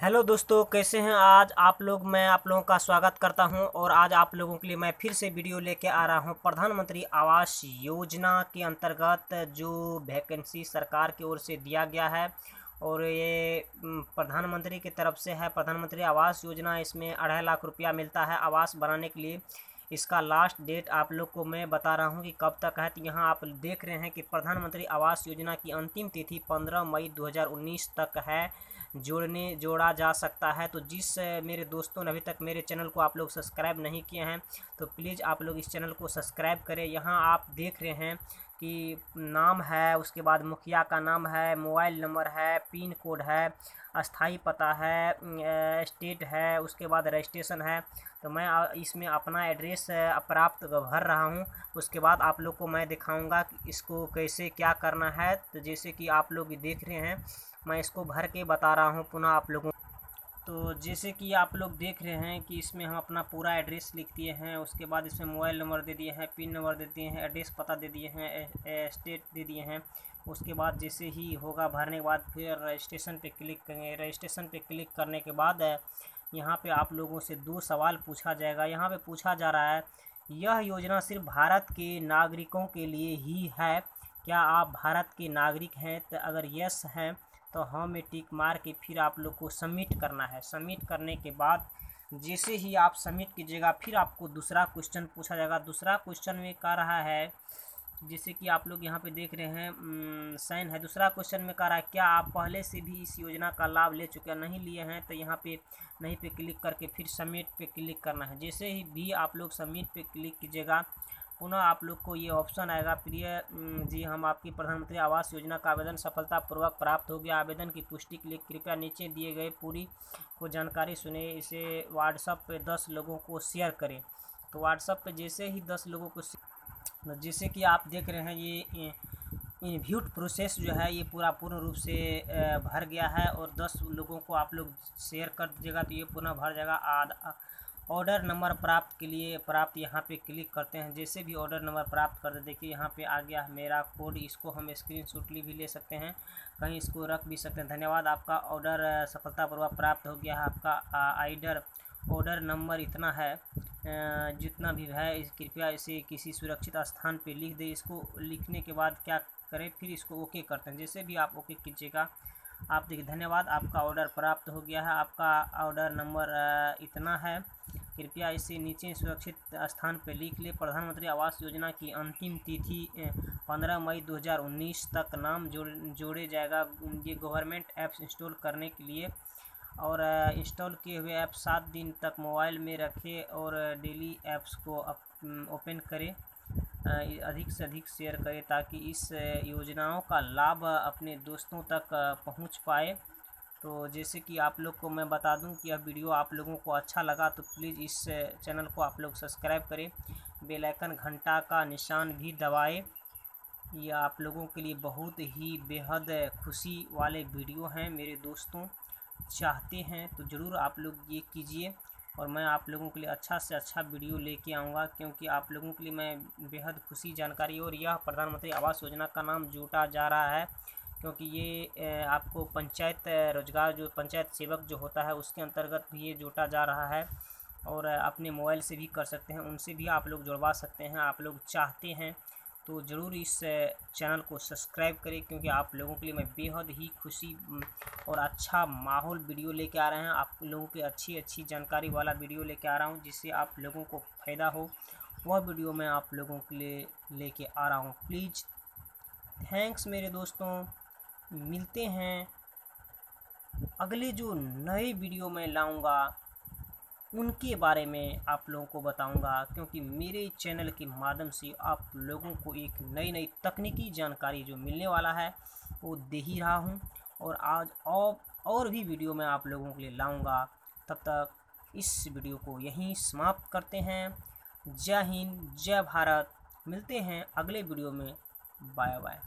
Hello दोस्तों, कैसे हैं आज आप लोग? मैं आप लोगों का स्वागत करता हूँ और आज आप लोगों के लिए मैं फिर से वीडियो लेके आ रहा हूँ प्रधानमंत्री आवास योजना के अंतर्गत जो वैकेंसी सरकार की ओर से दिया गया है और ये प्रधानमंत्री की तरफ़ से है। प्रधानमंत्री आवास योजना, इसमें अढ़ाई लाख रुपया मिलता है आवास बनाने के लिए। इसका लास्ट डेट आप लोग को मैं बता रहा हूँ कि कब तक है। तो यहाँ आप देख रहे हैं कि प्रधानमंत्री आवास योजना की अंतिम तिथि पंद्रह मई 2019 तक है। जोड़ने, जोड़ा जा सकता है। तो जिस मेरे दोस्तों ने अभी तक मेरे चैनल को आप लोग सब्सक्राइब नहीं किए हैं तो प्लीज़ आप लोग इस चैनल को सब्सक्राइब करें। यहाँ आप देख रहे हैं कि नाम है, उसके बाद मुखिया का नाम है, मोबाइल नंबर है, पिन कोड है अस्थाई पता है स्टेट है, उसके बाद रजिस्ट्रेशन है। तो मैं इसमें अपना एड्रेस प्राप्त भर रहा हूँ। उसके बाद आप लोग को मैं दिखाऊँगा इसको कैसे क्या करना है। तो जैसे कि आप लोग देख रहे हैं मैं इसको भर के बता रहा हूँ पुनः आप लोगों तो जैसे कि आप लोग देख रहे हैं कि इसमें हम अपना पूरा एड्रेस लिख दिए हैं, उसके बाद इसमें मोबाइल नंबर दे दिए हैं, पिन नंबर दे दिए हैं, एड्रेस पता दे दिए हैं स्टेट दे दिए हैं। उसके बाद जैसे ही होगा भरने के बाद फिर रजिस्ट्रेशन पे क्लिक करेंगे। रजिस्ट्रेशन पे क्लिक करने के बाद यहाँ पे आप लोगों से दो सवाल पूछा जाएगा। यहाँ पे पूछा जा रहा है, यह योजना सिर्फ़ भारत के नागरिकों के लिए ही है? क्या आप भारत के नागरिक हैं? तो अगर यस हैं तो हमें टिक मार के फिर आप लोग को सबमिट करना है। सबमिट करने के बाद जैसे ही आप सबमिट कीजिएगा, फिर आपको दूसरा क्वेश्चन पूछा जाएगा। दूसरा क्वेश्चन में कह रहा है, जैसे कि आप लोग यहाँ पे देख रहे हैं साइन है। दूसरा क्वेश्चन में कह रहा है, क्या आप पहले से भी इस योजना का लाभ ले चुके हैं? नहीं लिए हैं तो यहाँ पे नहीं पे क्लिक करके फिर सबमिट पे क्लिक करना है। जैसे ही भी आप लोग सबमिट पे क्लिक कीजिएगा पुनः आप लोग को ये ऑप्शन आएगा। प्रिय जी, हम आपकी प्रधानमंत्री आवास योजना का आवेदन सफलतापूर्वक प्राप्त हो गया आवेदन की पुष्टि के लिए कृपया नीचे दिए गए पूरी को जानकारी सुने। इसे व्हाट्सअप पे दस लोगों को शेयर करें। तो व्हाट्सअप पे जैसे ही दस लोगों को तो जैसे कि आप देख रहे हैं, ये इन्व्यूट प्रोसेस जो है, ये पूरा पूर्ण रूप से भर गया है और दस लोगों को आप लोग शेयर कर दीजिएगा। तो ये पुनः भर जाएगा। आधा ऑर्डर नंबर प्राप्त के लिए, प्राप्त यहाँ पे क्लिक करते हैं। जैसे भी ऑर्डर नंबर प्राप्त करते देखिए यहाँ पे आ गया मेरा कोड। इसको हम स्क्रीन शॉट भी ले सकते हैं, कहीं इसको रख भी सकते हैं। धन्यवाद, आपका ऑर्डर सफलतापूर्वक प्राप्त हो गया है आपका आइडर। ऑर्डर नंबर इतना है जितना भी है कृपया इसे किसी सुरक्षित स्थान पे लिख दे। इसको लिखने के बाद क्या करें, फिर इसको ओके करते हैं। जैसे भी आप ओके कीजिएगा, आप देखिए, धन्यवाद, आपका ऑर्डर प्राप्त हो गया है। आपका ऑर्डर नंबर इतना है। कृपया इसे नीचे सुरक्षित स्थान पर लिख ले। प्रधानमंत्री आवास योजना की अंतिम तिथि पंद्रह मई 2019 तक नाम जोड़, जोड़े जाएगा। ये गवर्नमेंट ऐप्स इंस्टॉल करने के लिए और इंस्टॉल किए हुए ऐप सात दिन तक मोबाइल में रखें और डेली ऐप्स को ओपन करें अधिक से अधिक शेयर करें ताकि इस योजनाओं का लाभ अपने दोस्तों तक पहुँच पाए। तो जैसे कि आप लोग को मैं बता दूँ कि यह वीडियो आप लोगों को अच्छा लगा तो प्लीज़ इस चैनल को आप लोग सब्सक्राइब करें। बेल आइकन घंटा का निशान भी दबाएँ। यह आप लोगों के लिए बहुत ही बेहद खुशी वाले वीडियो हैं मेरे दोस्तों। चाहते हैं तो ज़रूर आप लोग ये कीजिए और मैं आप लोगों के लिए अच्छा से अच्छा वीडियो लेके आऊँगा क्योंकि आप लोगों के लिए मैं बेहद खुशी जानकारी और यह प्रधानमंत्री आवास योजना का नाम जुटा जा रहा है। क्योंकि ये आपको पंचायत रोज़गार जो, पंचायत सेवक जो होता है, उसके अंतर्गत भी ये जोटा जा रहा है और अपने मोबाइल से भी कर सकते हैं, उनसे भी आप लोग जुड़वा सकते हैं, आप लोग चाहते हैं तो ज़रूर इस चैनल को सब्सक्राइब करें, क्योंकि आप लोगों के लिए मैं बेहद ही खुशी और अच्छा माहौल वीडियो लेके आ रहे हैं। आप लोगों की अच्छी अच्छी जानकारी वाला वीडियो लेके आ रहा हूँ, जिससे आप लोगों को फ़ायदा हो। वह वीडियो मैं आप लोगों के लिए लेके आ रहा हूँ। प्लीज़, थैंक्स मेरे दोस्तों। मिलते हैं। अगले जो नए वीडियो में लाऊँगा, उनके बारे में आप लोगों को बताऊँगा, क्योंकि मेरे चैनल के माध्यम से आप लोगों को एक नई नई तकनीकी जानकारी जो मिलने वाला है, वो दे ही रहा हूँ। और आज और और भी वीडियो मैं आप लोगों के लिए लाऊँगा। तब तक इस वीडियो को यहीं समाप्त करते हैं। जय हिंद, जय भारत। मिलते हैं अगले वीडियो में। Bye bye